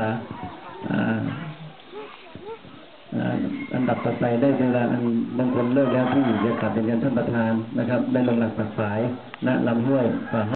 นะอันดับต่อไปได้เวลาอันบางคนเลิกแล้วที่จะกลับเป็นยันท่านประธานนะครับ ได้ลงหลักปักสายณลำห้วยป่า